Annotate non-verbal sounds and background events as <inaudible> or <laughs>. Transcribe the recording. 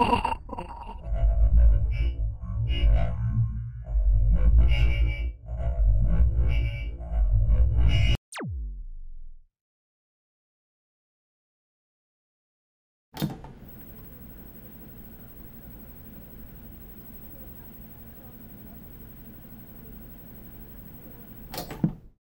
Oh. <laughs>